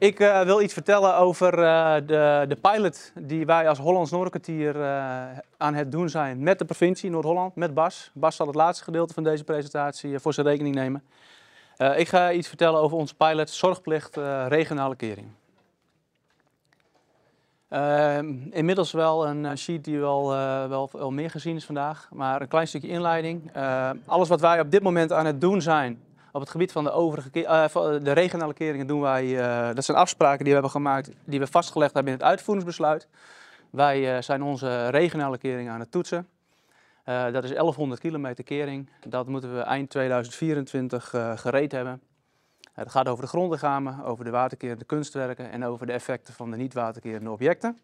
Ik uh, wil iets vertellen over uh, de, de pilot die wij als Hollands Noorderkwartier uh, aan het doen zijn met de provincie Noord-Holland, met Bas. Bas zal het laatste gedeelte van deze presentatie voor zijn rekening nemen. ik ga iets vertellen over onze pilot Zorgplicht regionale kering. inmiddels wel een sheet die wel, wel, wel meer gezien is vandaag, maar een klein stukje inleiding. alles wat wij op dit moment aan het doen zijn op het gebied van de, overige, uh, de regionale keringen doen wij, uh, dat zijn afspraken die we hebben gemaakt, die we vastgelegd hebben in het uitvoeringsbesluit. Wij uh, zijn onze regionale keringen aan het toetsen. dat is 1100 kilometer kering. Dat moeten we eind 2024 gereed hebben. het gaat over de grondlichamen, over de waterkerende kunstwerken en over de effecten van de niet-waterkerende objecten.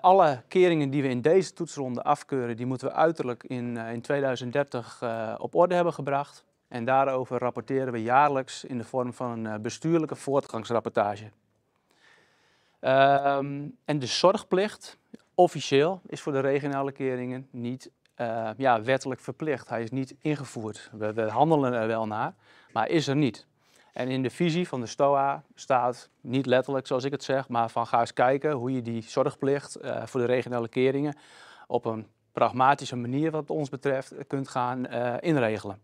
alle keringen die we in deze toetsronde afkeuren, die moeten we uiterlijk in, in 2030 op orde hebben gebracht. En daarover rapporteren we jaarlijks in de vorm van een eh, bestuurlijke voortgangsrapportage. Um, en de zorgplicht, officieel, is voor de regionale keringen niet uh, ja, wettelijk verplicht. Hij is niet ingevoerd. We, we, handelen er wel naar, maar is er niet. En in de visie van de STOA staat, niet letterlijk zoals ik het zeg, maar van ga eens kijken hoe je die zorgplicht uh, voor de regionale keringen op een pragmatische manier wat ons betreft kunt gaan inregelen.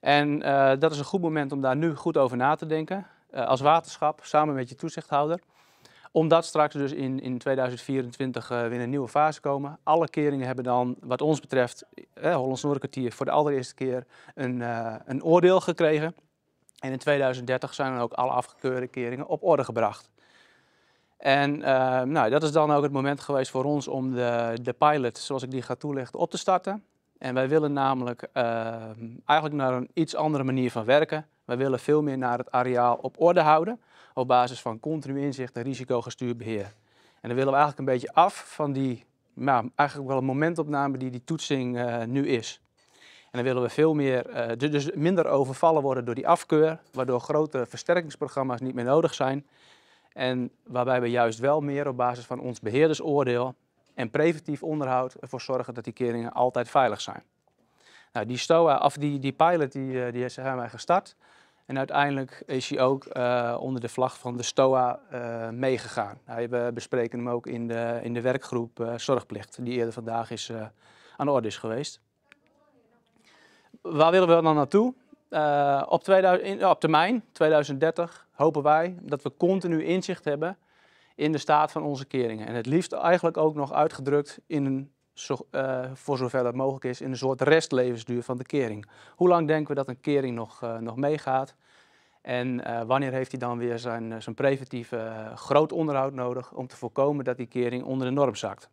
En uh, dat is een goed moment om daar nu goed over na te denken. Uh, als waterschap, samen met je toezichthouder. Omdat straks dus in, in 2024 uh, weer een nieuwe fase komen. Alle keringen hebben dan, wat ons betreft, eh, Hollands Noorderkwartier, voor de allereerste keer een, een oordeel gekregen. En in 2030 zijn dan ook alle afgekeurde keringen op orde gebracht. En nou, dat is dan ook het moment geweest voor ons om de, de pilot, zoals ik die ga toelichten, op te starten. En wij willen namelijk uh, eigenlijk naar een iets andere manier van werken. Wij willen veel meer naar het areaal op orde houden op basis van continu inzicht en risicogestuurd beheer. En dan willen we eigenlijk een beetje af van die, nou, eigenlijk wel een momentopname die die toetsing uh, nu is. En dan willen we veel meer, uh, dus minder overvallen worden door die afkeur, waardoor grote versterkingsprogramma's niet meer nodig zijn. En waarbij we juist wel meer op basis van ons beheerdersoordeel en preventief onderhoud ervoor zorgen dat die keringen altijd veilig zijn. Nou, die, STOA, of die, die pilot die, eh, die hebben wij gestart. En uiteindelijk is hij ook uh, onder de vlag van de STOA meegegaan. Nou, we bespreken hem ook in de, in de werkgroep Zorgplicht, die eerder vandaag is, aan de orde is geweest. Waar willen we dan naartoe? op, 2000, in, op termijn, 2030, hopen wij dat we continu inzicht hebben in de staat van onze keringen. En het liefst eigenlijk ook nog uitgedrukt in een, uh, voor zover dat mogelijk is, in een soort restlevensduur van de kering. Hoe lang denken we dat een kering nog, uh, nog meegaat? En uh, wanneer heeft hij dan weer zijn, zijn preventieve groot onderhoud nodig om te voorkomen dat die kering onder de norm zakt?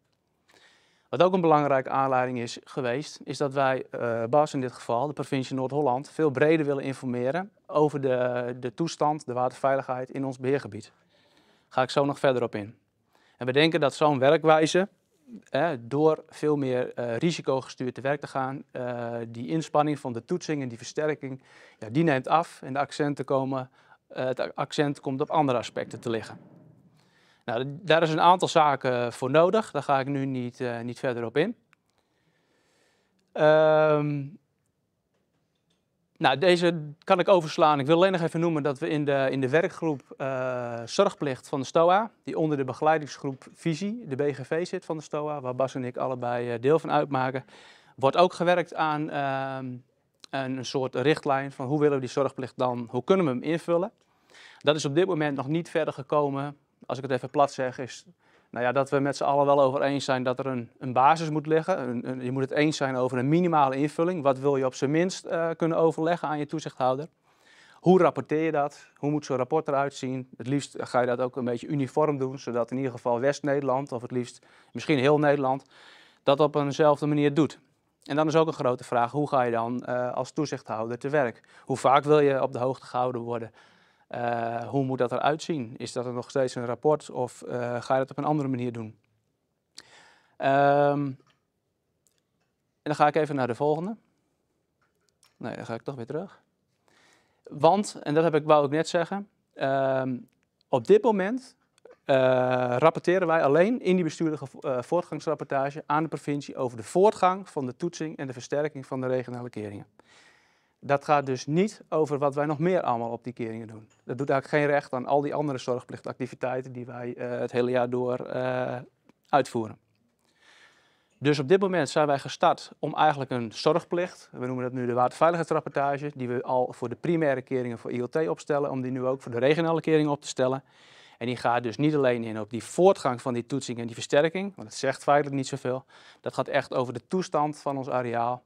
Wat ook een belangrijke aanleiding is geweest, is dat wij, Bas in dit geval, de provincie Noord-Holland, veel breder willen informeren over de, de toestand, de waterveiligheid in ons beheergebied ga ik zo nog verder op in. En we denken dat zo'n werkwijze, door veel meer uh, risicogestuurd te werk te gaan, uh, die inspanning van de toetsing en die versterking, ja, die neemt af en de accenten komen, uh, het accent komt op andere aspecten te liggen. Nou, daar is een aantal zaken voor nodig, daar ga ik nu niet, niet verder op in. Um, nou, deze kan ik overslaan. Ik wil alleen nog even noemen dat we in de, in de werkgroep uh, Zorgplicht van de STOA, die onder de begeleidingsgroep Visie, de BGV zit van de STOA, waar Bas en ik allebei uh, deel van uitmaken, wordt ook gewerkt aan uh, een soort richtlijn van hoe willen we die zorgplicht dan, hoe kunnen we hem invullen. Dat is op dit moment nog niet verder gekomen. Als ik het even plat zeg, is nou ja, dat we met z'n allen wel over eens zijn dat er een, een basis moet liggen. Een, je moet het eens zijn over een minimale invulling. Wat wil je op zijn minst uh, kunnen overleggen aan je toezichthouder? Hoe rapporteer je dat? Hoe moet zo'n rapport eruit zien? Het liefst ga je dat ook een beetje uniform doen, zodat in ieder geval West-Nederland, of het liefst misschien heel Nederland, dat op eenzelfde manier doet. En dan is ook een grote vraag, hoe ga je dan uh, als toezichthouder te werk? Hoe vaak wil je op de hoogte gehouden worden? Uh, hoe moet dat eruit zien? Is dat er nog steeds een rapport of uh, ga je dat op een andere manier doen? Um, en dan ga ik even naar de volgende. Nee, dan ga ik toch weer terug. Want, en dat heb ik, wou ik net zeggen, um, op dit moment uh, rapporteren wij alleen in die bestuurlijke voortgangsrapportage aan de provincie over de voortgang van de toetsing en de versterking van de regionale keringen. Dat gaat dus niet over wat wij nog meer allemaal op die keringen doen. Dat doet eigenlijk geen recht aan al die andere zorgplichtactiviteiten die wij uh, het hele jaar door uh, uitvoeren. Dus op dit moment zijn wij gestart om eigenlijk een zorgplicht, we noemen dat nu de waterveiligheidsrapportage, die we al voor de primaire keringen voor IoT opstellen, om die nu ook voor de regionale keringen op te stellen. En die gaat dus niet alleen in op die voortgang van die toetsing en die versterking, want het zegt feitelijk niet zoveel. Dat gaat echt over de toestand van ons areaal.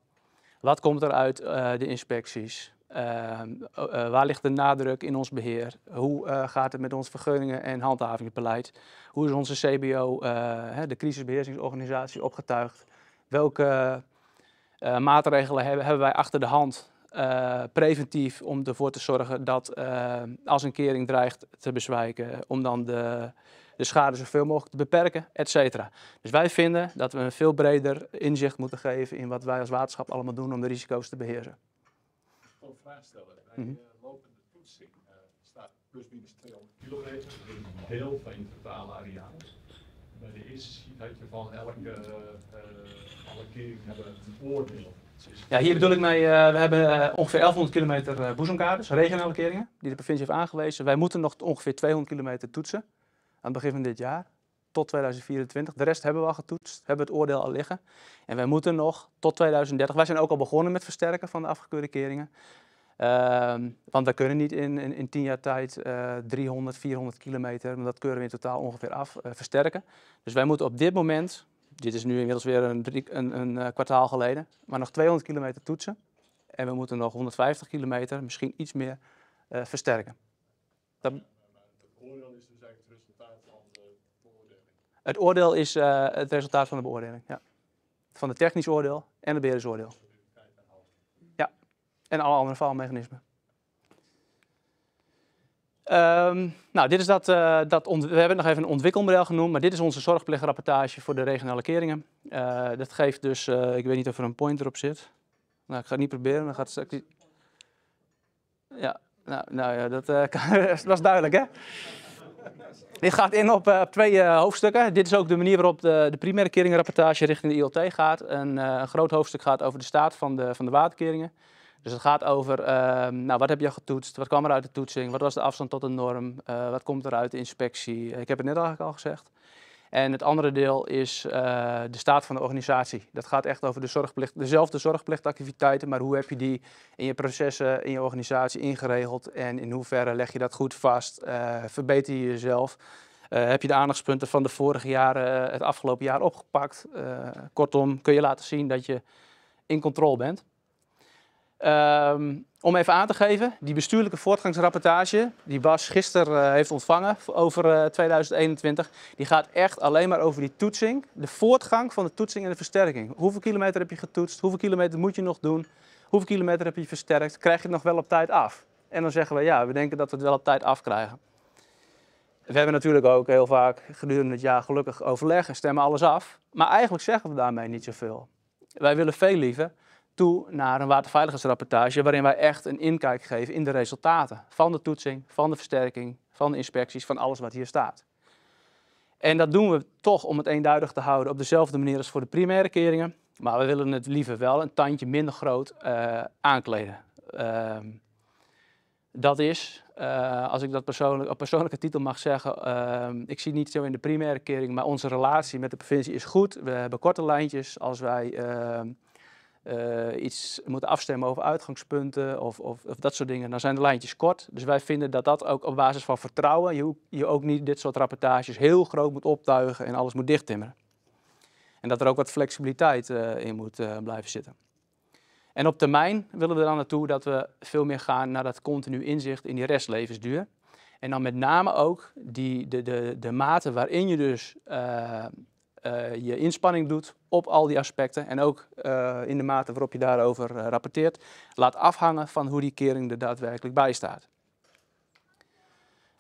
Wat komt er uit uh, de inspecties? Uh, uh, waar ligt de nadruk in ons beheer? Hoe gaat het met ons vergunningen en handhavingsbeleid? Hoe is onze CBO, de crisisbeheersingsorganisatie, opgetuigd? Welke maatregelen hebben, hebben wij achter de hand preventief om ervoor te zorgen dat als een kering dreigt te bezwijken, om dan de, de schade zoveel mogelijk te beperken, et cetera. Dus wij vinden dat we een veel breder inzicht moeten geven in wat wij als waterschap allemaal doen om de risico's te beheersen. Ik wil een vraag stellen. Bij mm -hmm. lopende toetsing uh, staat plus minus 200 kilometer, een deel van je totale areaal. Bij de eerste sheet had je van elke alle keringen hebben een oordeel. Ja, hier bedoel ik mee, uh, we hebben uh, ongeveer 1100 kilometer uh, boezemkaders, regionale keringen, die de provincie heeft aangewezen. Wij moeten nog ongeveer 200 kilometer toetsen het begin van dit jaar, tot 2024. De rest hebben we al getoetst, hebben het oordeel al liggen. En wij moeten nog tot 2030, wij zijn ook al begonnen met versterken van de afgekeurde keringen. Ehm, want wij kunnen niet in, in, in 10 jaar tijd 300, 400 kilometer, maar dat keuren we in totaal ongeveer af, versterken. Dus wij moeten op dit moment, dit is nu inmiddels weer een, een, uh, kwartaal geleden, maar nog 200 kilometer toetsen. En we moeten nog 150 kilometer, misschien iets meer, uh, versterken. het oordeel is dus eigenlijk het resultaat van de beoordeling? Het oordeel is uh, het resultaat van de beoordeling, ja. Van het technisch oordeel en het beheerdersoordeel. Ja, en alle andere faalmechanismen. Um, nou, dit is dat, uh, dat we hebben het nog even een ontwikkelmodel genoemd, maar dit is onze zorgplichtrapportage voor de regionale keringen. Uh, dat geeft dus, ik weet niet of er een pointer op zit. Nou, ik ga het niet proberen, dan gaat het. Ja, nou, nou ja, dat was duidelijk hè. Dit gaat in op twee hoofdstukken. Dit is ook de manier waarop de, de primaire keringenrapportage richting de ILT gaat. Een, een groot hoofdstuk gaat over de staat van de, van de waterkeringen. Dus het gaat over, uh, nou, wat heb je getoetst? Wat kwam er uit de toetsing? Wat was de afstand tot de norm? Wat komt er uit de inspectie? Ik heb het net eigenlijk al gezegd. En het andere deel is uh, de staat van de organisatie. Dat gaat echt over de zorgplicht, dezelfde zorgplichtactiviteiten, maar hoe heb je die in je processen, in je organisatie ingeregeld en in hoeverre leg je dat goed vast? Uh, verbeter je jezelf? heb je de aandachtspunten van de vorige jaren, het afgelopen jaar opgepakt? kortom, kun je laten zien dat je in controle bent. Um, om even aan te geven, die bestuurlijke voortgangsrapportage die Bas gisteren uh, heeft ontvangen over uh, 2021, die gaat echt alleen maar over die toetsing, de voortgang van de toetsing en de versterking. Hoeveel kilometer heb je getoetst? Hoeveel kilometer moet je nog doen? Hoeveel kilometer heb je versterkt? Krijg je het nog wel op tijd af? En dan zeggen we ja, we denken dat we het wel op tijd afkrijgen. We hebben natuurlijk ook heel vaak gedurende het jaar gelukkig overleg en stemmen alles af. Maar eigenlijk zeggen we daarmee niet zoveel. Wij willen veel liever toe naar een waterveiligheidsrapportage waarin wij echt een inkijk geven in de resultaten van de toetsing, van de versterking, van de inspecties, van alles wat hier staat. En dat doen we toch om het eenduidig te houden op dezelfde manier als voor de primaire keringen, maar we willen het liever wel een tandje minder groot uh, aankleden. Uh, dat is, uh, als ik dat persoonlijk, op persoonlijke titel mag zeggen, uh, ik zie niet zo in de primaire kering, maar onze relatie met de provincie is goed. We hebben korte lijntjes als wij ehm, uh, iets moeten afstemmen over uitgangspunten of, of, of, dat soort dingen, dan zijn de lijntjes kort. Dus wij vinden dat dat ook op basis van vertrouwen, je, je ook niet dit soort rapportages heel groot moet optuigen en alles moet dichttimmeren. En dat er ook wat flexibiliteit uh, in moet uh, blijven zitten. En op termijn willen we dan naartoe dat we veel meer gaan naar dat continu inzicht in die restlevensduur. En dan met name ook die, de, de, de mate waarin je dus uh, je inspanning doet op al die aspecten en ook uh, in de mate waarop je daarover uh, rapporteert, laat afhangen van hoe die kering er daadwerkelijk bij staat.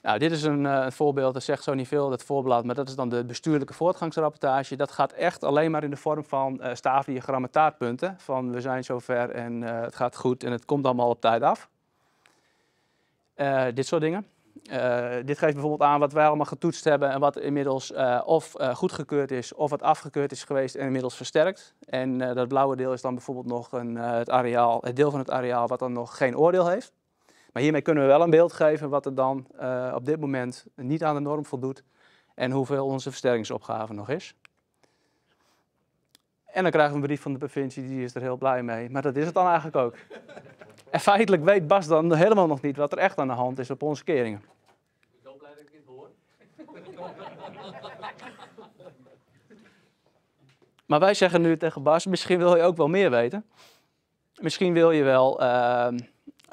Nou, dit is een, voorbeeld, dat zegt zo niet veel, dat voorblad, maar dat is dan de bestuurlijke voortgangsrapportage. Dat gaat echt alleen maar in de vorm van staafdiagrammen taartpunten, van we zijn zover en het gaat goed en het komt allemaal op tijd af. dit soort dingen. Dit geeft bijvoorbeeld aan wat wij allemaal getoetst hebben en wat inmiddels of goedgekeurd is of wat afgekeurd is geweest en inmiddels versterkt. En dat blauwe deel is dan bijvoorbeeld nog een, het, areaal, het deel van het areaal wat dan nog geen oordeel heeft. Maar hiermee kunnen we wel een beeld geven wat er dan op dit moment niet aan de norm voldoet en hoeveel onze versterkingsopgave nog is. En dan krijgen we een brief van de provincie, die is er heel blij mee. Maar dat is het dan eigenlijk ook. En feitelijk weet Bas dan helemaal nog niet wat er echt aan de hand is op onze keringen. Ik ben blij dat ik dit hoor. Maar wij zeggen nu tegen Bas, misschien wil je ook wel meer weten. Misschien wil je wel uh,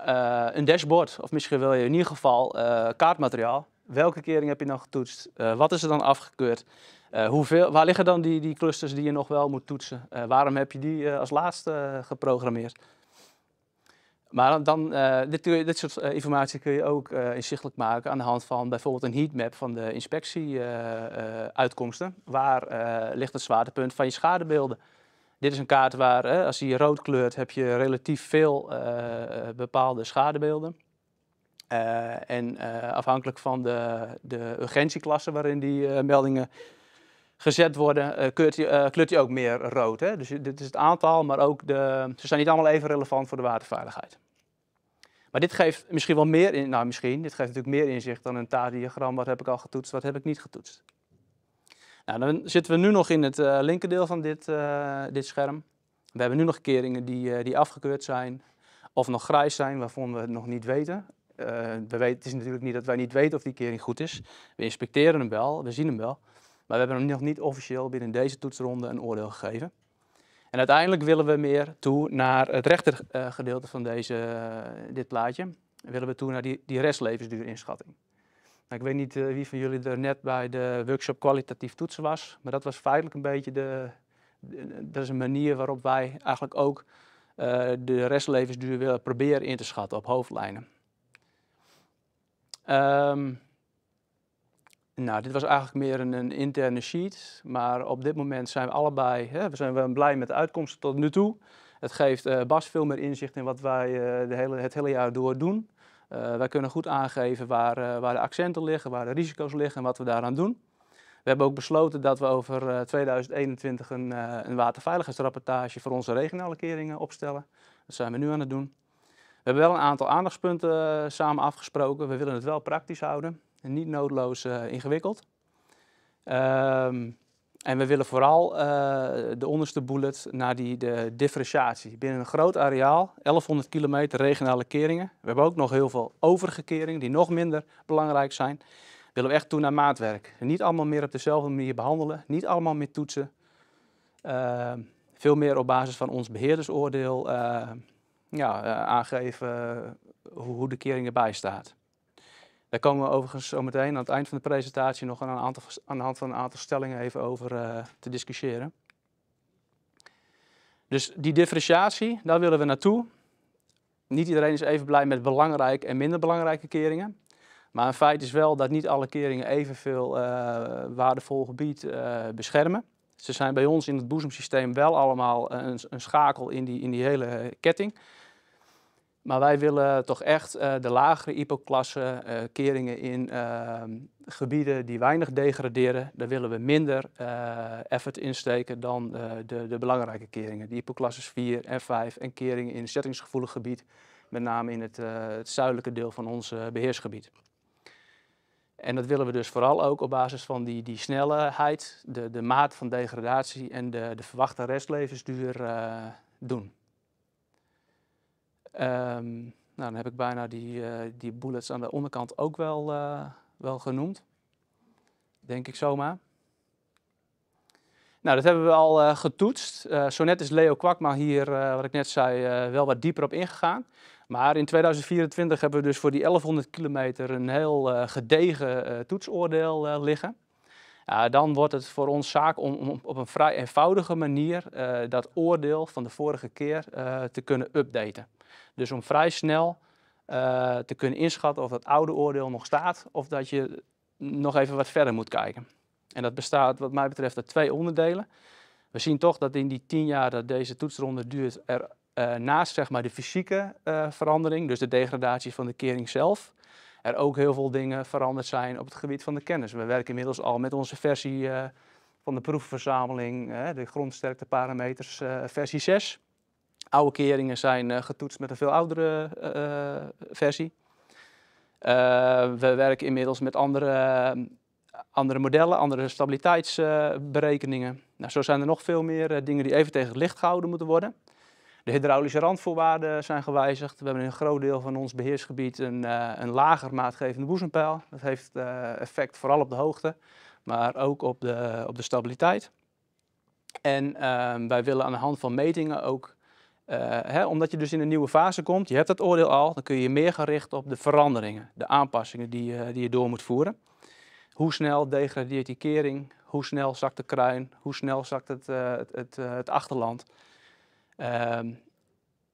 uh, een dashboard, of misschien wil je in ieder geval uh, kaartmateriaal. Welke kering heb je dan getoetst? wat is er dan afgekeurd? Hoeveel, waar liggen dan die, die clusters die je nog wel moet toetsen? Waarom heb je die als laatste geprogrammeerd? Maar dan, dit, dit, soort informatie kun je ook inzichtelijk maken aan de hand van bijvoorbeeld een heatmap van de inspectieuitkomsten. waar ligt het zwaartepunt van je schadebeelden? Dit is een kaart waar, als die rood kleurt, heb je relatief veel bepaalde schadebeelden. en afhankelijk van de, de urgentieklasse waarin die meldingen gezet worden, kleurt, hij, uh, kleurt hij ook meer rood. Hè? Dus dit is het aantal, maar ook de, ze zijn niet allemaal even relevant voor de waterveiligheid. Maar dit geeft misschien wel meer, in, nou misschien, dit geeft natuurlijk meer inzicht dan een taardiagram. Wat heb ik al getoetst, wat heb ik niet getoetst. Nou, dan zitten we nu nog in het uh, linkerdeel van dit, dit scherm. We hebben nu nog keringen die, die afgekeurd zijn of nog grijs zijn, waarvan we het nog niet weten. we weten. Het is natuurlijk niet dat wij niet weten of die kering goed is. We inspecteren hem wel, we zien hem wel. Maar we hebben nog niet officieel binnen deze toetsronde een oordeel gegeven. En uiteindelijk willen we meer toe naar het rechtergedeelte van deze, uh, dit plaatje. Willen we toe naar die, die restlevensduurinschatting. Nou, ik weet niet uh, wie van jullie er net bij de workshop kwalitatief toetsen was, maar dat was feitelijk een beetje de, dat is een manier waarop wij eigenlijk ook de restlevensduur willen proberen in te schatten op hoofdlijnen. Um, nou, dit was eigenlijk meer een, een, interne sheet, maar op dit moment zijn we allebei, hè, we zijn blij met de uitkomsten tot nu toe. Het geeft uh, Bas veel meer inzicht in wat wij uh, de hele, het hele jaar door doen. Uh, wij kunnen goed aangeven waar, waar de accenten liggen, waar de risico's liggen en wat we daaraan doen. We hebben ook besloten dat we over 2021 een, een waterveiligheidsrapportage voor onze regionale keringen opstellen. Dat zijn we nu aan het doen. We hebben wel een aantal aandachtspunten samen afgesproken. We willen het wel praktisch houden en niet noodloos uh, ingewikkeld. Um, en we willen vooral uh, de onderste bullet naar die de differentiatie. Binnen een groot areaal, 1100 kilometer regionale keringen. We hebben ook nog heel veel overige keringen die nog minder belangrijk zijn. Willen we echt toe naar maatwerk. Niet allemaal meer op dezelfde manier behandelen, niet allemaal meer toetsen. Uh, veel meer op basis van ons beheerdersoordeel uh, ja, aangeven hoe, hoe de kering erbij staat. Daar komen we overigens zo meteen aan het eind van de presentatie nog aan, een aantal, aan de hand van een aantal stellingen even over uh, te discussiëren. Dus die differentiatie, daar willen we naartoe. Niet iedereen is even blij met belangrijke en minder belangrijke keringen. Maar een feit is wel dat niet alle keringen evenveel uh, waardevol gebied uh, beschermen. Ze zijn bij ons in het boezemsysteem wel allemaal een, een schakel in die, in die hele ketting. Maar wij willen toch echt uh, de lagere IPO-klasse uh, keringen in uh, gebieden die weinig degraderen. Daar willen we minder effort insteken dan de, de, belangrijke keringen. De IPO-klasses 4 en 5 en keringen in settingsgevoelig gebied. Met name in het, het zuidelijke deel van ons beheersgebied. En dat willen we dus vooral ook op basis van die, die snelheid, de, de maat van degradatie en de, de verwachte restlevensduur doen. Um, nou, dan heb ik bijna die, uh, die bullets aan de onderkant ook wel, uh, wel genoemd. Denk ik zomaar. Nou, dat hebben we al uh, getoetst. zo net is Leo Kwakma hier, wat ik net zei, wel wat dieper op ingegaan. Maar in 2024 hebben we dus voor die 1100 kilometer een heel gedegen toetsoordeel liggen. dan wordt het voor ons zaak om, om op een vrij eenvoudige manier dat oordeel van de vorige keer te kunnen updaten. Dus om vrij snel uh, te kunnen inschatten of dat oude oordeel nog staat of dat je nog even wat verder moet kijken. En dat bestaat wat mij betreft uit twee onderdelen. We zien toch dat in die tien jaar dat deze toetsronde duurt, er uh, naast zeg maar, de fysieke uh, verandering, dus de degradatie van de kering zelf, er ook heel veel dingen veranderd zijn op het gebied van de kennis. We werken inmiddels al met onze versie van de proefverzameling, de grondsterkteparameters, versie 6. Oude keringen zijn getoetst met een veel oudere versie. we werken inmiddels met andere andere modellen, andere stabiliteitsberekeningen. nou, zo zijn er nog veel meer eh, dingen die even tegen het licht gehouden moeten worden. De hydraulische randvoorwaarden zijn gewijzigd. We hebben in een groot deel van ons beheersgebied een, een lager maatgevende boezempeil. Dat heeft effect vooral op de hoogte, maar ook op de, op de stabiliteit. En uh, wij willen aan de hand van metingen ook, hè, omdat je dus in een nieuwe fase komt, je hebt het oordeel al, dan kun je je meer gaan richten op de veranderingen, de aanpassingen die, die je door moet voeren. Hoe snel degradeert die kering? Hoe snel zakt de kruin? Hoe snel zakt het, uh, het, het, achterland? Um,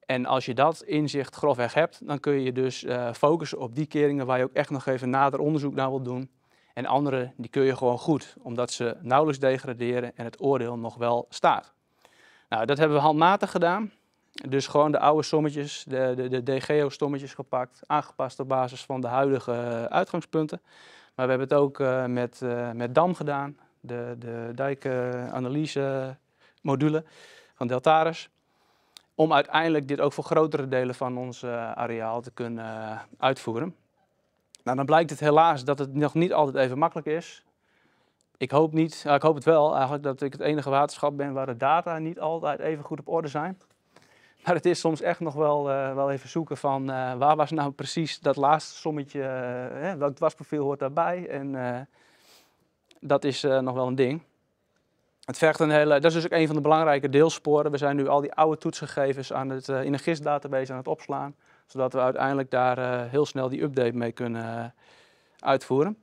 en als je dat inzicht grofweg hebt, dan kun je dus focussen op die keringen waar je ook echt nog even nader onderzoek naar wilt doen. En andere, die kun je gewoon goed, omdat ze nauwelijks degraderen en het oordeel nog wel staat. Nou, dat hebben we handmatig gedaan. Dus gewoon de oude sommetjes, de, de, de DGO-sommetjes gepakt, aangepast op basis van de huidige uitgangspunten. Maar we hebben het ook uh, met, uh, met DAM gedaan, de, de dijkanalyse module van Deltaris. Om uiteindelijk dit ook voor grotere delen van ons areaal te kunnen uitvoeren. Nou, dan blijkt het helaas dat het nog niet altijd even makkelijk is. Ik hoop niet, ik hoop het wel eigenlijk, dat ik het enige waterschap ben waar de data niet altijd even goed op orde zijn. Maar het is soms echt nog wel, uh, wel even zoeken van uh, waar was nou precies dat laatste sommetje, uh, welk dwarsprofiel hoort daarbij. En dat is nog wel een ding. Het vergt een hele, dat is dus ook een van de belangrijke deelsporen. We zijn nu al die oude toetsgegevens aan het, in een GIS-database aan het opslaan. Zodat we uiteindelijk daar heel snel die update mee kunnen uitvoeren.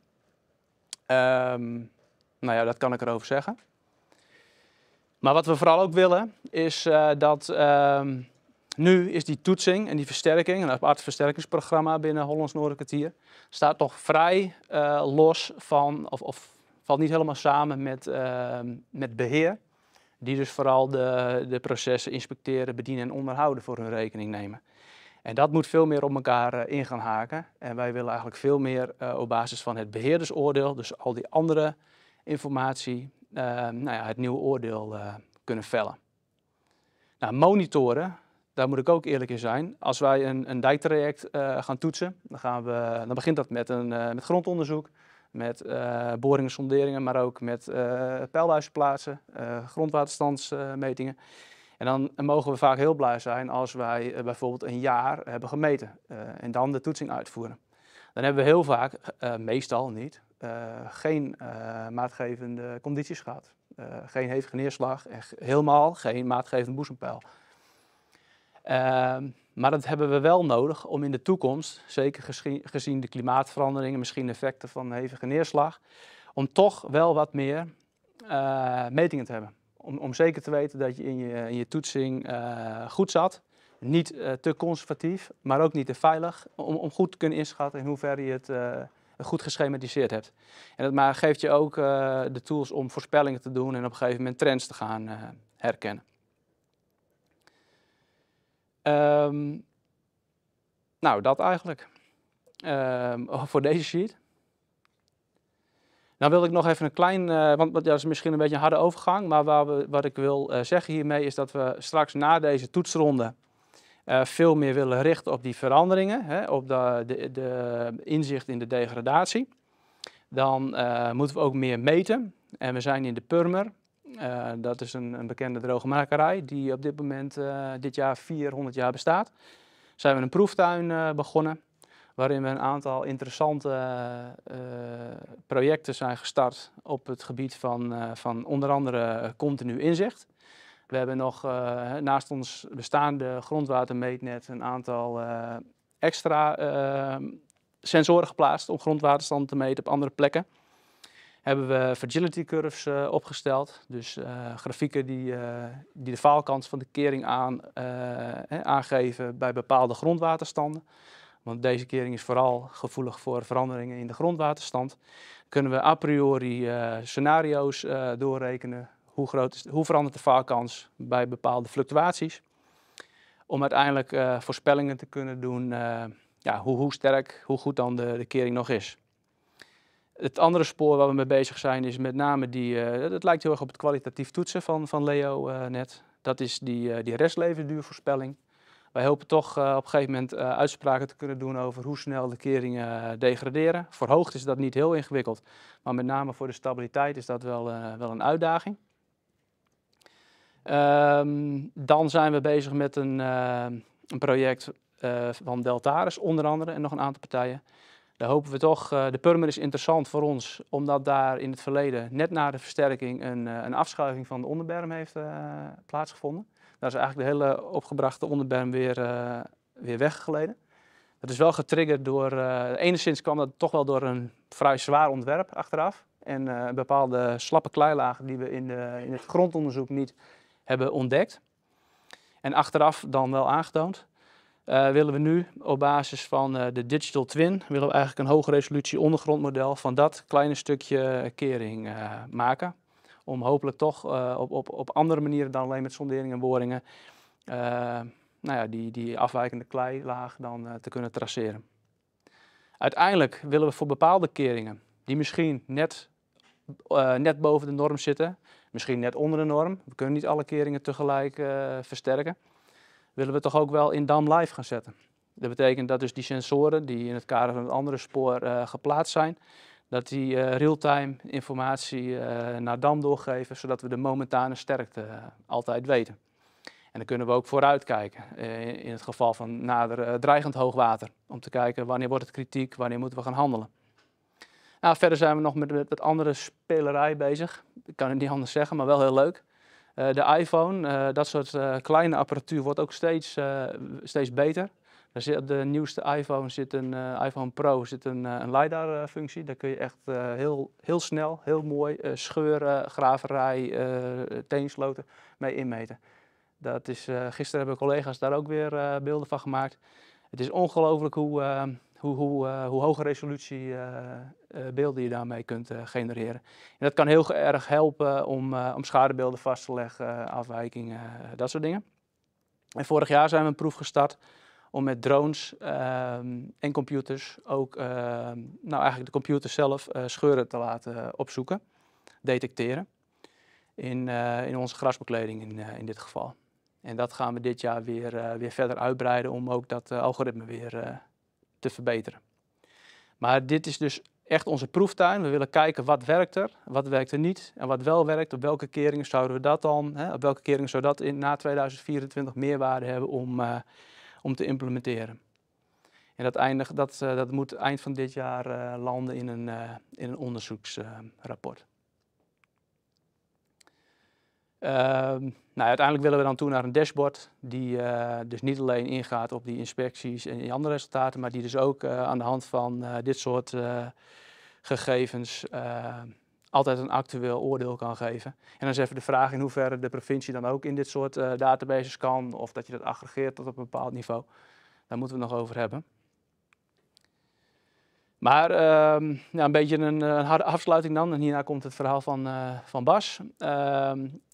Um, nou ja, dat kan ik erover zeggen. Maar wat we vooral ook willen, is uh, dat uh, nu is die toetsing en die versterking, een apart versterkingsprogramma binnen Hollands Noorderkwartier, staat toch vrij uh, los van, of, of, valt niet helemaal samen met, ehm, met beheer. Die dus vooral de, de processen inspecteren, bedienen en onderhouden voor hun rekening nemen. En dat moet veel meer op elkaar uh, in gaan haken. En wij willen eigenlijk veel meer op basis van het beheerdersoordeel, dus al die andere informatie, nou ja, het nieuwe oordeel uh, kunnen vellen. Nou, monitoren, daar moet ik ook eerlijk in zijn. Als wij een, een dijktraject uh, gaan toetsen, dan, gaan we, dan begint dat met, een, met grondonderzoek, met boringen, sonderingen, maar ook met peilbuizenplaatsen, grondwaterstandsmetingen. En dan mogen we vaak heel blij zijn als wij bijvoorbeeld een jaar hebben gemeten en dan de toetsing uitvoeren. Dan hebben we heel vaak, meestal niet, uh, geen uh, maatgevende condities gehad. Uh, geen hevige neerslag en helemaal geen maatgevende boezempeil. Ehm, maar dat hebben we wel nodig om in de toekomst, zeker gezien de klimaatveranderingen, misschien effecten van hevige neerslag, om toch wel wat meer metingen te hebben. Om, om, zeker te weten dat je in je, in je toetsing goed zat. Niet te conservatief, maar ook niet te veilig. Om, om goed te kunnen inschatten in hoeverre je het goed geschematiseerd hebt. En dat maar geeft je ook uh, de tools om voorspellingen te doen en op een gegeven moment trends te gaan uh, herkennen. Um, nou, dat eigenlijk. Um, voor deze sheet. Nou wil ik nog even een klein, uh, want dat is misschien een beetje een harde overgang, maar waar we, wat ik wil zeggen hiermee is dat we straks na deze toetsronde uh, veel meer willen richten op die veranderingen, hè, op de, de, inzicht in de degradatie. Dan uh, moeten we ook meer meten. En we zijn in de Purmer. Uh, dat is een, een, bekende drogemakerij die op dit moment, dit jaar 400 jaar bestaat. Zijn we een proeftuin begonnen waarin we een aantal interessante projecten zijn gestart op het gebied van, van onder andere continu inzicht. We hebben nog uh, naast ons bestaande grondwatermeetnet een aantal uh, extra uh, sensoren geplaatst om grondwaterstand te meten op andere plekken. Hebben we fragility curves opgesteld, dus grafieken die, die de faalkans van de kering aan, aangeven bij bepaalde grondwaterstanden. Want deze kering is vooral gevoelig voor veranderingen in de grondwaterstand. Kunnen we a priori scenario's doorrekenen hoe, groot is, hoe verandert de faalkans bij bepaalde fluctuaties. Om uiteindelijk uh, voorspellingen te kunnen doen uh, ja, hoe, hoe sterk, hoe goed dan de, kering nog is. Het andere spoor waar we mee bezig zijn is met name die, uh, dat lijkt heel erg op het kwalitatief toetsen van, van Leo net. Dat is die, die restlevensduurvoorspelling. Wij hopen toch op een gegeven moment uitspraken te kunnen doen over hoe snel de keringen degraderen. Voor hoogte is dat niet heel ingewikkeld, maar met name voor de stabiliteit is dat wel, wel een uitdaging. Um, dan zijn we bezig met een, een project van Deltaris onder andere en nog een aantal partijen. Daar hopen we toch, uh, de Purmer is interessant voor ons, omdat daar in het verleden, net na de versterking, een, uh, een afschuiving van de onderberm heeft plaatsgevonden. Daar is eigenlijk de hele opgebrachte onderberm weer, weer weggeleden. Dat is wel getriggerd door, enigszins kwam dat toch wel door een vrij zwaar ontwerp achteraf. En bepaalde slappe kleilagen die we in, de, in het grondonderzoek niet hebben ontdekt. En achteraf dan wel aangetoond. Uh, willen we nu op basis van uh, de Digital Twin, willen we eigenlijk een hoge resolutie ondergrondmodel van dat kleine stukje kering uh, maken. Om hopelijk toch op, op, op andere manieren dan alleen met sonderingen en boringen nou ja, die, die afwijkende kleilaag dan te kunnen traceren. Uiteindelijk willen we voor bepaalde keringen, die misschien net, net boven de norm zitten, misschien net onder de norm, we kunnen niet alle keringen tegelijk versterken, willen we toch ook wel in DAM live gaan zetten. Dat betekent dat dus die sensoren die in het kader van het andere spoor uh, geplaatst zijn, dat die uh, real-time informatie naar DAM doorgeven, zodat we de momentane sterkte altijd weten. En dan kunnen we ook vooruitkijken in het geval van nader dreigend hoogwater. Om te kijken wanneer wordt het kritiek, wanneer moeten we gaan handelen. Nou, verder zijn we nog met, met, andere spelerij bezig. Ik kan het niet anders zeggen, maar wel heel leuk. Eh, de iPhone, eh, dat soort eh, kleine apparatuur wordt ook steeds, steeds beter. De nieuwste iPhone zit een iPhone Pro zit een, een LiDAR-functie. Daar kun je echt heel, heel snel, heel mooi scheuren, graverij, teensloten mee inmeten. Dat is, gisteren hebben collega's daar ook weer beelden van gemaakt. Het is ongelooflijk hoe, hoe, hoe, uh, hoe hoge resolutie uh, beelden je daarmee kunt genereren. En dat kan heel erg helpen om, om schadebeelden vast te leggen, afwijkingen, dat soort dingen. En vorig jaar zijn we een proef gestart om met drones ehm, en computers ook ehm, nou eigenlijk de computer zelf scheuren te laten opzoeken, detecteren. In, in onze grasbekleding in, in dit geval. En dat gaan we dit jaar weer, weer verder uitbreiden om ook dat algoritme weer te verbeteren. Maar dit is dus echt onze proeftuin. We willen kijken wat werkt er, wat werkt er niet en wat wel werkt. Op welke keringen zouden we dat dan, hè, op welke keringen zou dat in, na 2024 meerwaarde hebben om, uh, om te implementeren. En dat, eindig, dat, uh, dat moet eind van dit jaar uh, landen in een, in een onderzoeksrapport. Ehm, nou, uiteindelijk willen we dan toe naar een dashboard die uh, dus niet alleen ingaat op die inspecties en die andere resultaten, maar die dus ook uh, aan de hand van uh, dit soort gegevens altijd een actueel oordeel kan geven. En dan is even de vraag in hoeverre de provincie dan ook in dit soort databases kan, of dat je dat aggregeert tot op een bepaald niveau. Daar moeten we het nog over hebben. Maar uh, ja, een beetje een, een, harde afsluiting dan. En hierna komt het verhaal van, uh, van Bas. Uh,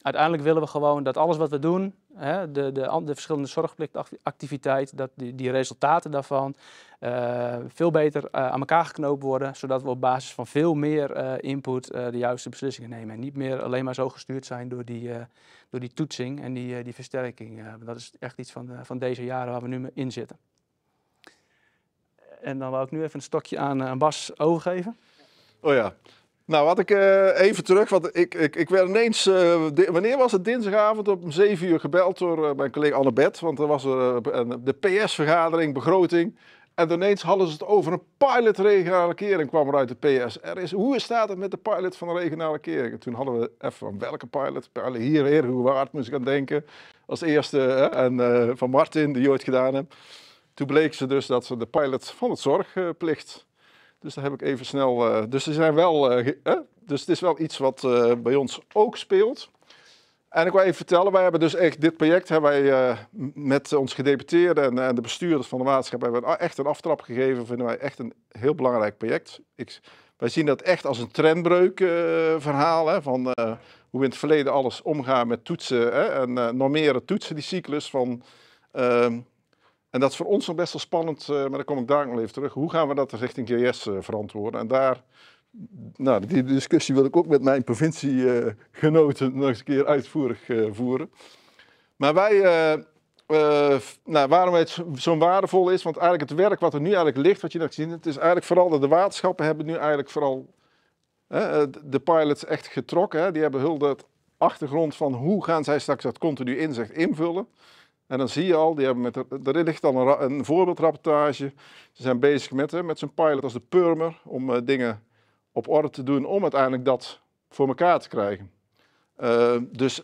uiteindelijk willen we gewoon dat alles wat we doen, hè, de, de, de, verschillende zorgplichtactiviteiten, dat die, die resultaten daarvan uh, veel beter aan elkaar geknoopt worden. Zodat we op basis van veel meer input de juiste beslissingen nemen. En niet meer alleen maar zo gestuurd zijn door die, door die toetsing en die, die versterking. dat is echt iets van, van deze jaren waar we nu in zitten. En dan wou ik nu even een stokje aan, aan Bas overgeven. Oh ja. Nou, wat ik uh, even terug, want ik, ik, ik werd ineens, uh, wanneer was het dinsdagavond om 7 uur gebeld door mijn collega Annabeth, want er was de PS-vergadering, begroting. En ineens hadden ze het over een pilot regionale kering kwam er uit de PS. Er is, hoe staat het met de pilot van de regionale kering? En toen hadden we even van welke pilot? Hier, hier, hoe waard moest ik aan denken. Als eerste, en van Martin, die ooit gedaan heb. Toen bleek ze dus dat ze de pilot van het zorgplicht. Dus daar heb ik even snel. Uh, dus er zijn wel. Uh, eh, dus het is wel iets wat bij ons ook speelt. En ik wil even vertellen, wij hebben dus echt dit project hebben wij met ons gedeputeerde en, de bestuurders van de maatschappij hebben echt een aftrap gegeven. Vinden wij echt een heel belangrijk project. Ik, wij zien dat echt als een trendbreuk verhaal. Hè, van hoe we in het verleden alles omgaan met toetsen hè, en normeren toetsen, die cyclus van ehm, En dat is voor ons nog best wel spannend, maar daar kom ik daar nog even terug. Hoe gaan we dat richting GS verantwoorden? En daar, nou, die discussie wil ik ook met mijn provinciegenoten nog eens een keer uitvoerig voeren. Maar wij, nou, waarom het zo waardevol is, want eigenlijk het werk wat er nu eigenlijk ligt, wat je nog ziet, het is eigenlijk vooral dat de waterschappen hebben nu eigenlijk vooral de pilots echt getrokken. Hè, die hebben heel de achtergrond van hoe gaan zij straks dat continu inzicht invullen. En dan zie je al, die hebben met er ligt al een, voorbeeldrapportage. Ze zijn bezig met, hè, met zo'n pilot als de Purmer om uh, dingen op orde te doen om uiteindelijk dat voor elkaar te krijgen. Uh, dus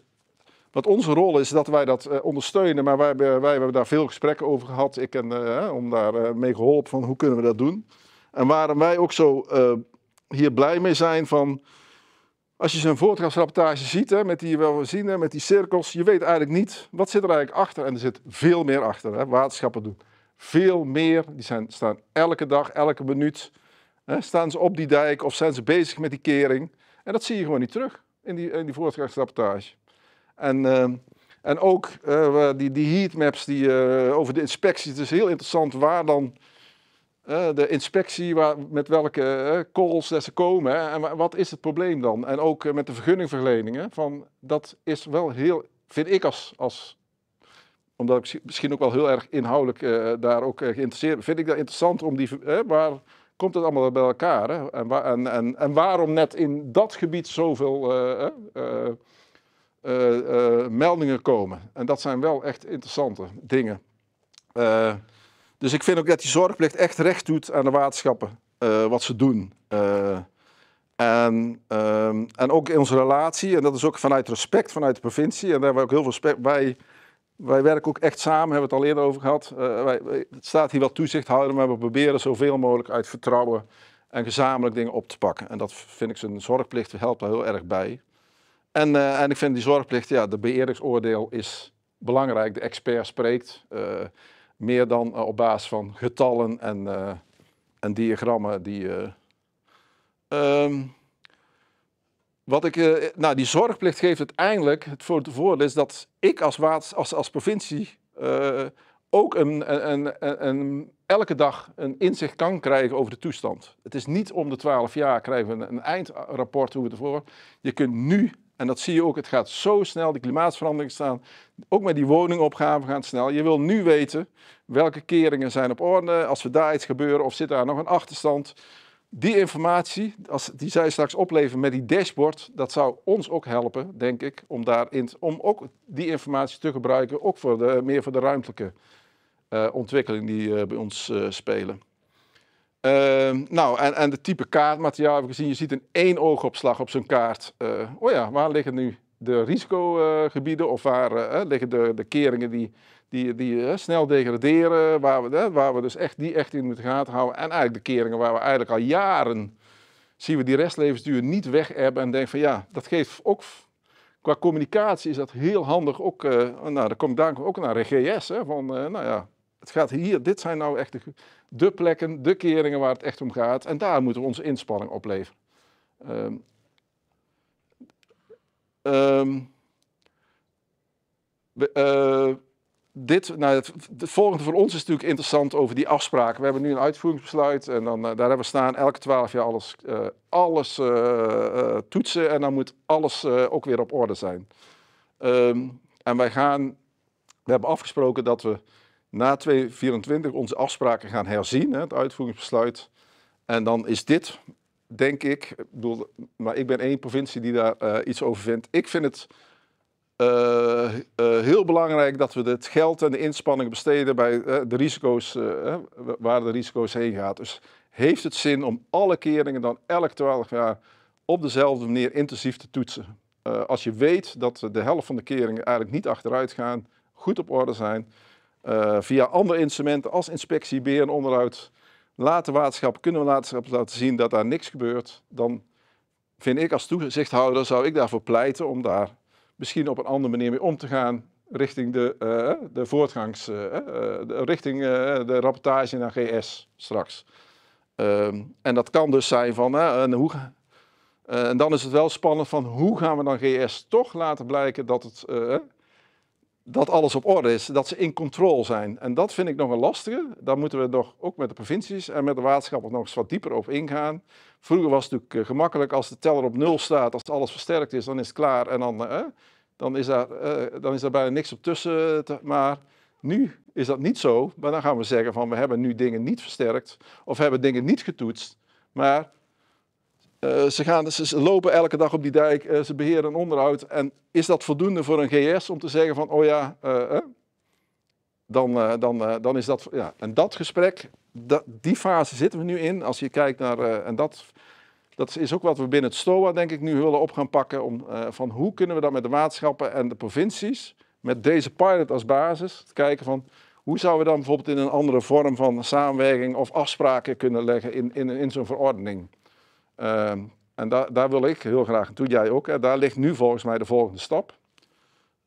wat onze rol is, dat wij dat uh, ondersteunen, maar wij, wij, hebben daar veel gesprekken over gehad. Ik en om daar mee geholpen van hoe kunnen we dat doen. En waarom wij ook zo hier blij mee zijn van, als je zo'n voortgangsrapportage ziet, hè, met die wel zien, hè, met die cirkels, je weet eigenlijk niet, wat zit er eigenlijk achter? En er zit veel meer achter. Hè. Waterschappen doen veel meer, die zijn, staan elke dag, elke minuut, hè, staan ze op die dijk of zijn ze bezig met die kering. En dat zie je gewoon niet terug in die, in die voortgangsrapportage. En, uh, en ook uh, die, die heatmaps die, uh, over de inspecties. Het is heel interessant waar dan de inspectie, waar, met welke calls ze komen. En wat is het probleem dan? En ook met de vergunningverleningen. Van, dat is wel heel, vind ik als, als omdat ik misschien ook wel heel erg inhoudelijk daar ook geïnteresseerd ben, vind ik dat interessant om die, waar komt het allemaal bij elkaar? En, en, en, en waarom net in dat gebied zoveel meldingen komen. En dat zijn wel echt interessante dingen. Uh, dus ik vind ook dat die zorgplicht echt recht doet aan de waterschappen, wat ze doen. en, ehm, en ook in onze relatie, en dat is ook vanuit respect vanuit de provincie, en daar hebben we ook heel veel respect bij. Wij werken ook echt samen, hebben we het al eerder over gehad. Wij, het staat hier wel toezichthouder, maar we proberen zoveel mogelijk uit vertrouwen en gezamenlijk dingen op te pakken. En dat vind ik zijn zorgplicht helpt daar heel erg bij. En, uh, en ik vind die zorgplicht, ja, de beëerdingsoordeel is belangrijk. De expert spreekt uh, meer dan uh, op basis van getallen en, en diagrammen. Die, um, wat ik, nou, die zorgplicht geeft uiteindelijk het voordeel is dat ik als, als, als provincie ook een, een, een, elke dag een inzicht kan krijgen over de toestand. Het is niet om de twaalf jaar krijgen we een, eindrapport hoe het ervoor. Je kunt nu en dat zie je ook, het gaat zo snel, die klimaatveranderingen staan. Ook met die woningopgave gaan snel. Je wil nu weten welke keringen zijn op orde, als er daar iets gebeuren of zit daar nog een achterstand. Die informatie, als die zij straks opleveren met die dashboard, dat zou ons ook helpen, denk ik, om, daarin, om ook die informatie te gebruiken, ook voor de, meer voor de ruimtelijke uh, ontwikkeling die uh, bij ons uh, spelen. Uh, nou, en, en de type kaartmateriaal hebben we gezien. Je ziet een één oogopslag op zo'n kaart. Uh, oh ja, waar liggen nu de risicogebieden of waar uh, liggen de, de keringen die, die, die snel degraderen, waar we, waar we dus echt, die echt in de gaten houden. En eigenlijk de keringen waar we eigenlijk al jaren zien we die restlevensduur niet weg hebben en denken van ja, dat geeft ook qua communicatie is dat heel handig. Ook, nou, daar kom ik ook naar RGS, hè, van nou ja, het gaat hier, dit zijn nou echt de, plekken, de keringen waar het echt om gaat. En daar moeten we onze inspanning opleveren. Um, um, uh, dit, nou, het, volgende voor ons is natuurlijk interessant over die afspraken. We hebben nu een uitvoeringsbesluit en dan, uh, daar hebben we staan elke twaalf jaar alles, uh, alles toetsen en dan moet alles ook weer op orde zijn. Um, en wij gaan, we hebben afgesproken dat we na 2024 onze afspraken gaan herzien, het uitvoeringsbesluit. En dan is dit, denk ik, bedoel, maar ik ben één provincie die daar uh, iets over vindt. Ik vind het uh, uh, heel belangrijk dat we het geld en de inspanningen besteden bij de risico's, waar de risico's heen gaan. Dus heeft het zin om alle keringen dan elk 12 jaar op dezelfde manier intensief te toetsen? als je weet dat de helft van de keringen eigenlijk niet achteruit gaan, goed op orde zijn, uh, via andere instrumenten als inspectie, beheer en onderhoud laten waterschap, kunnen we waterschap laten zien dat daar niks gebeurt, dan vind ik als toezichthouder, zou ik daarvoor pleiten om daar misschien op een andere manier mee om te gaan richting de, uh, de voortgangs, uh, richting de rapportage naar GS straks. Ehm, en dat kan dus zijn van, en, hoe, en dan is het wel spannend van hoe gaan we dan GS toch laten blijken dat het dat alles op orde is, dat ze in controle zijn. En dat vind ik nog een lastige. Daar moeten we nog ook met de provincies en met de waterschappen nog eens wat dieper op ingaan. Vroeger was het natuurlijk eh, gemakkelijk als de teller op nul staat, als alles versterkt is, dan is het klaar en dan, eh, dan, is, daar, eh, dan is daar bijna niks op tussen. Te, maar nu is dat niet zo, maar dan gaan we zeggen van we hebben nu dingen niet versterkt of hebben dingen niet getoetst. Maar uh, ze, gaan, ze, lopen elke dag op die dijk, uh, ze beheren onderhoud. En is dat voldoende voor een GS om te zeggen van, oh ja, uh, dan, dan, dan is dat... Ja. En dat gesprek, dat, die fase zitten we nu in. Als je kijkt naar... en dat, dat is ook wat we binnen het STOA denk ik nu willen op gaan pakken. Om, van hoe kunnen we dat met de waterschappen en de provincies, met deze pilot als basis, te kijken van... Hoe zouden we dan bijvoorbeeld in een andere vorm van samenwerking of afspraken kunnen leggen in, in, in zo'n verordening? Uh, en daar, daar wil ik heel graag naartoe, jij ook. Hè. Daar ligt nu volgens mij de volgende stap.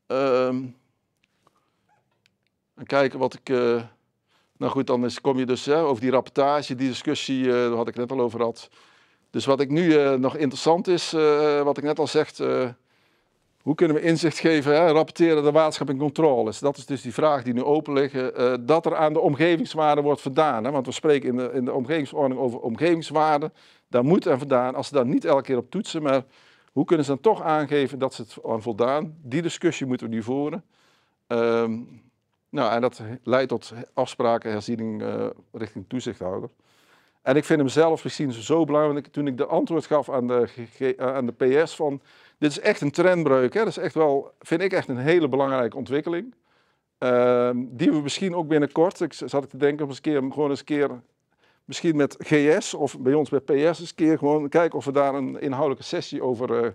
Um, en kijken wat ik. Uh, nou goed, dan is, kom je dus over die rapportage, die discussie, uh, daar had ik net al over had. Dus wat ik nu uh, nog interessant is, wat ik net al zeg, hoe kunnen we inzicht geven, hè, rapporteren de waterschap in controles? Dat is dus die vraag die nu open ligt. dat er aan de omgevingswaarde wordt voldaan. Want we spreken in de, in de omgevingsverordening over omgevingswaarde. Daar moet en vandaan. Als ze daar niet elke keer op toetsen, maar hoe kunnen ze dan toch aangeven dat ze het aan voldaan? Die discussie moeten we nu voeren. Um, nou, en dat leidt tot afspraken, herziening uh, richting toezichthouder. En ik vind hem zelf misschien zo belangrijk. Toen ik de antwoord gaf aan de, eh, aan de PS van, dit is echt een trendbreuk. Hè? Dat is echt wel, vind ik echt een hele belangrijke ontwikkeling. Uh, die we misschien ook binnenkort, ik zat ik te denken, eens een keer, gewoon eens een keer misschien met GS of bij ons bij PS eens een keer gewoon kijken of we daar een inhoudelijke sessie over. Uh,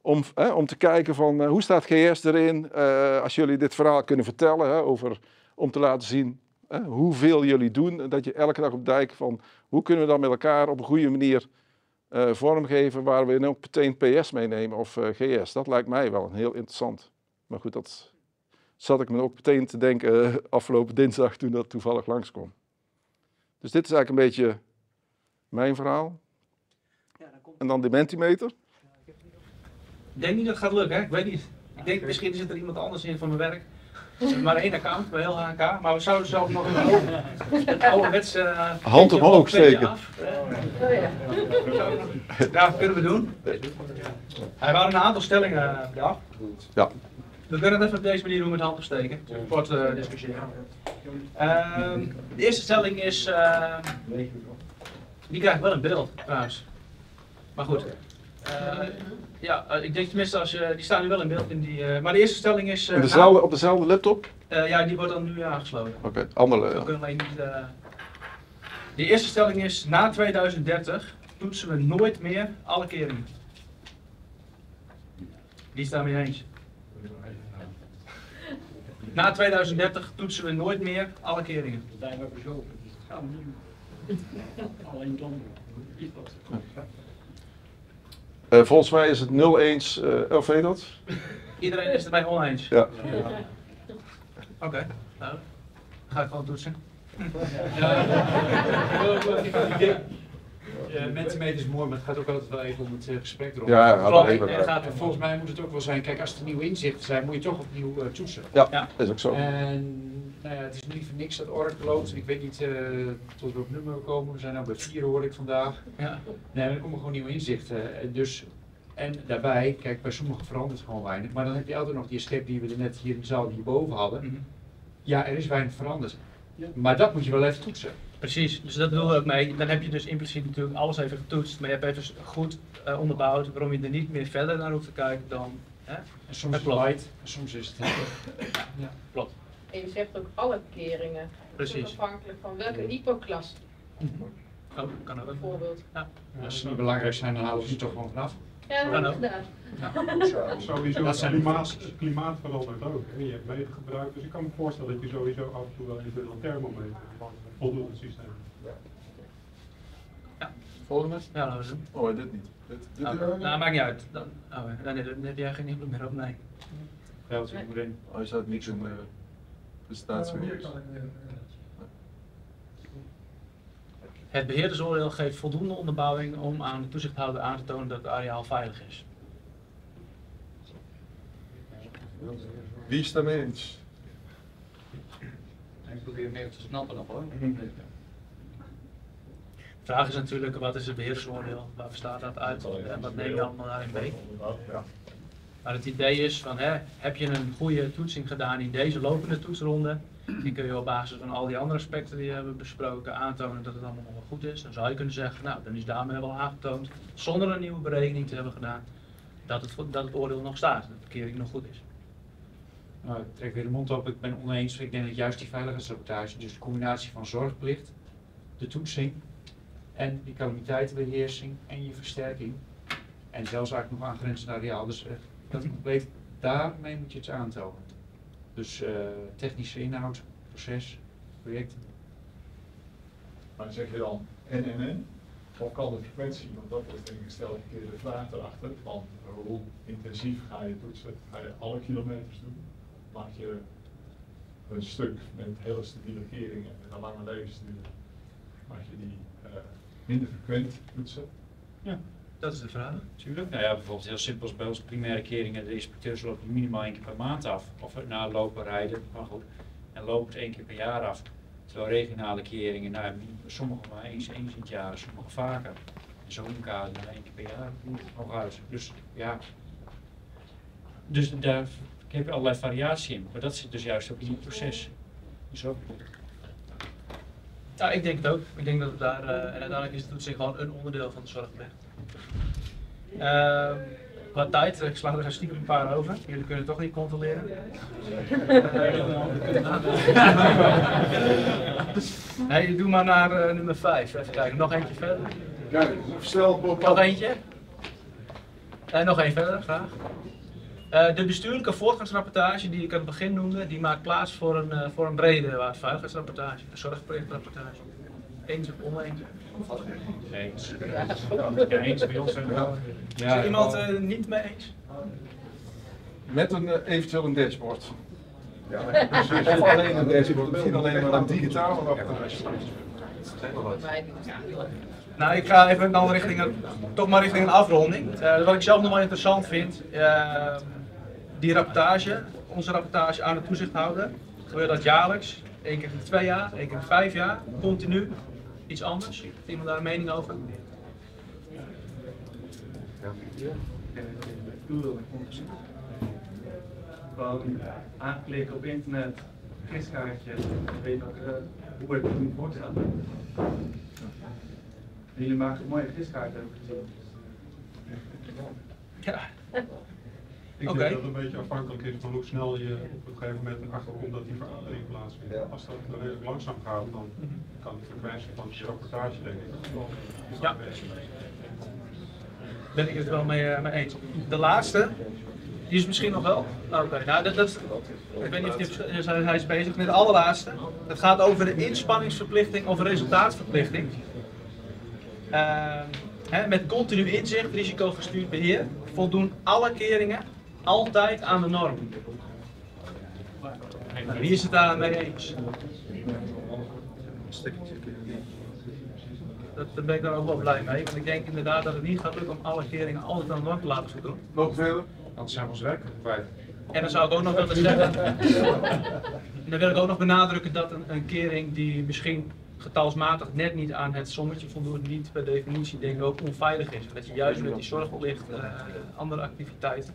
om, om te kijken van uh, hoe staat GS erin, uh, als jullie dit verhaal kunnen vertellen, hè, over, om te laten zien hoeveel jullie doen. Dat je elke dag op dijk van hoe kunnen we dan met elkaar op een goede manier vormgeven waar we ook meteen PS meenemen of GS. Dat lijkt mij wel een heel interessant. Maar goed, dat zat ik me ook meteen te denken afgelopen dinsdag toen dat toevallig langskwam. Dus dit is eigenlijk een beetje mijn verhaal. Ja, komt... En dan de Mentimeter. Ik denk niet dat het gaat lukken, hè? ik weet niet. Ik denk misschien zit er iemand anders in van mijn werk. Maar één account bij heel HNK. Maar we zouden zelf nog een, ouderwetse uh, hand omhoog steken. Af, uh, oh, ja. dat kunnen we doen. Hij waren een aantal stellingen bedacht. Ja. We kunnen het even op deze manier doen met hand opsteken. Kort uh, discussiëren. Uh, de eerste stelling is. Uh, die krijgt wel een beeld trouwens. Maar goed. Ja, uh, ik denk tenminste als je. Die staan nu wel in beeld in die. maar de eerste stelling is. dezelfde, op dezelfde laptop? ja, die wordt dan nu aangesloten. Oké, okay, andere. We kunnen alleen niet. de eerste stelling is: na 2030 toetsen we nooit meer alle keringen. Die staan mee eens. Na 2030 toetsen we nooit meer alle keringen. Dat zijn we verzopen, dus dat gaan we niet Alleen dan. Uh, volgens mij is het 0 eens, uh, of weet dat? Iedereen is het bij oneens? Ja. ja. Oké, okay. nou, ga ik gewoon toetsen. Ja. Uh, Mentimeter is mooi, maar het gaat ook altijd wel even om het uh, gesprek erom. Ja, ja even, en gaat, volgens mij moet het ook wel zijn, kijk als er nieuwe inzichten zijn, moet je toch opnieuw uh, toetsen. Ja, ja, dat is ook zo. En nou ja, het is niet voor niks dat Oracle loopt. Ik weet niet tot we op nummer komen, we zijn nu bij vier hoor ik vandaag. Ja. Nee, er komen gewoon nieuwe inzichten. Dus, en daarbij, kijk bij sommigen verandert het gewoon weinig, maar dan heb je altijd nog die escape die we er net hier in de zaal hierboven hadden. Mm -hmm. Ja, er is weinig veranderd. Ja. Maar dat moet je wel even toetsen. Precies, dus dat bedoel ik ook mee. Dan heb je dus impliciet natuurlijk alles even getoetst, maar je hebt even goed uh, onderbouwd waarom je er niet meer verder naar hoeft te kijken dan. Hè? En soms is het light, en soms is het ja, ja, klopt. En je zegt ook alle keringen. Precies. Dus afhankelijk van welke hypoklasse. Mm -hmm. Oh, kan ook. Bijvoorbeeld. Ja. Als ze niet belangrijk zijn, dan halen ze ze toch gewoon vanaf. Ja, dat heb ik gedaan. Sowieso, dat zijn klimaat, klimaat verandert ook. Hè. Je hebt meter gebruikt, dus ik kan me voorstellen dat je sowieso af en toe wel even een thermometer voldoet het systeem. Ja. Volgende? Ja, laten we doen. Oh, dit niet. Dit, dit nou, nou, nou, maakt niet uit. Dan, oh, nee, dan heb jij geen invloed meer op, nee. Ja, dat is nee. meteen. Oh, je staat niks in de presentatie. Het beheerdersoordeel geeft voldoende onderbouwing om aan de toezichthouder aan te tonen dat het areaal veilig is. Wie is daarmee eens? Ik probeer meer te snappen nog hoor. Mhm. De vraag is natuurlijk, wat is het beheersoordeel? Waar bestaat dat uit? En wat neem je allemaal daarin mee? Ja. Maar het idee is van, hè, heb je een goede toetsing gedaan in deze lopende toetsronde, dan kun je op basis van al die andere aspecten die we hebben besproken aantonen dat het allemaal wel goed is. Dan zou je kunnen zeggen, nou, dan is daarmee wel aangetoond, zonder een nieuwe berekening te hebben gedaan, dat het, dat het oordeel nog staat, dat de kering nog goed is. Nou, ik trek weer de mond op, ik ben oneens. Ik denk dat juist die veiligheidsrapportage, dus de combinatie van zorgplicht, de toetsing en die calamiteitenbeheersing en je versterking. En zelfs eigenlijk nog aangrenzend areaal. Dus eh, dat compleet, daarmee moet je het aantonen. Dus eh, technische inhoud, proces, project. Maar zeg je dan NNN? Of kan de frequentie, want dat is denk ik stel een keer de vraag erachter, van hoe intensief ga je toetsen? Ga je alle kilometers doen? Maak je een stuk met hele stabiele keringen en een lange levensduur? Maak je die eh, minder frequent toetsen? Dat is de vraag. Tuurlijk. Nou ja, bijvoorbeeld heel simpel als bij ons primaire keringen, de inspecteurs lopen minimaal één keer per maand af. Of na lopen rijden, maar goed. En lopend één keer per jaar af. Terwijl regionale keringen, nou, sommige maar eens, eens in het jaar, sommige vaker. En zo in elkaar dan één keer per jaar nog uit. Dus ja. Dus daar heb je allerlei variatie in. Maar dat zit dus juist ook in het proces. Dus ook. Ja, ik denk het ook. Ik denk dat het daar, eh, en uiteindelijk is de toetsing gewoon een onderdeel van de zorgplicht. Qua tijd, ik sla er stiekem een paar over. Jullie kunnen het toch niet controleren. nee, doe maar naar eh, nummer 5. Even kijken, nog eentje verder. Kijk, Nog eentje. Nee, nog één verder, graag. Eh, de bestuurlijke voortgangsrapportage die ik aan het begin noemde, die maakt plaats voor een, eh, voor een brede waardveiligheidsrapportage, een zorgprojectrapportage. Eens of oneens? Eens. Ja, eens bij ons wel. Is er iemand eh, niet mee eens? Met een eh, eventueel een dashboard. Of alleen een dashboard, misschien alleen maar een niet. Nou, ik ga even dan richting een, toch maar richting een afronding. Eh, wat ik zelf nog wel interessant vind, eh, die rapportage, onze rapportage aan de toezichthouder, gebeurt dat jaarlijks, één keer in twee jaar, één keer in vijf jaar, continu, iets anders. Heeft iemand daar een mening over? Gewoon aanklikken op internet, giskaartje, weet ook eh, hoe het moet worden. En Jullie maken een mooie giskaart hebben gezien. Ja. Ik Oké. denk dat het een beetje afhankelijk is van hoe snel je op een gegeven moment achterkomt dat die verandering plaatsvindt. Als dat redelijk langzaam gaat, dan kan de frequentie van die rapportage denk ik wel Ja. Ben ik het wel mee, eh, mee eens. De laatste, die is misschien nog wel. Oké, nou dat, dat is, ik weet niet of die, hij is bezig met de allerlaatste. Het gaat over de inspanningsverplichting of resultaatverplichting. Ehm, hè, met continu inzicht, risicogestuurd beheer, voldoen alle keringen altijd aan de norm. Nou, Wie is het daar mee eens? Dat, daar ben ik dan ook wel blij mee, want ik denk inderdaad dat het niet gaat lukken om alle keringen altijd aan de norm te laten voldoen. Nog verder? Anders zijn we ons werk kwijt. En dan zou ik ook nog willen zeggen, en dan wil ik ook nog benadrukken dat een, een kering die misschien getalsmatig net niet aan het sommetje voldoet, niet per definitie denk ik ook onveilig is. Dat je juist met die zorgplicht, eh, andere activiteiten,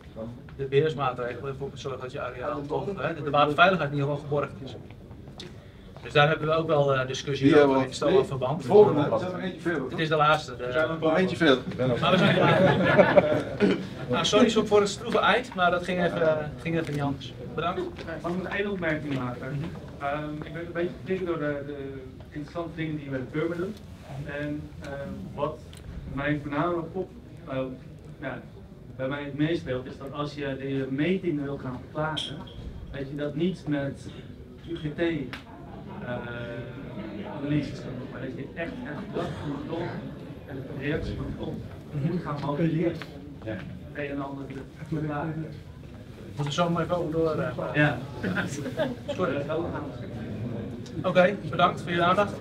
de beheersmaatregelen ervoor zorgen dat je areaal toch, hè, dat de waterveiligheid in ieder geval geborgd is. Dus daar hebben we ook wel eh, discussie over we in stel verband. Volgende, we zijn er eentje verder. Het is de laatste. de- Nog eentje verder. maar we zijn klaar. nou, sorry voor het stroeve eind, maar dat ging even, ging even niet anders. Bedankt. Mag ik nog één opmerking maken? Ehm, ik ben een beetje gedicht door de, de interessante dingen die je bij de firma doet. En ehm, wat mij voornamelijk op, ja, bij mij het meespeelt, is dat als je de meting wil gaan verplaatsen, dat je dat niet met UGT eh, analyses kan doen, maar dat je echt het gedrag van de grond en de reactie van de grond moet gaan modelleren. Ja. Een en ander te verklaren. Moet er zo maar even over door. Ja. Sorry. Zo gaan we. Oké, bedankt voor je aandacht.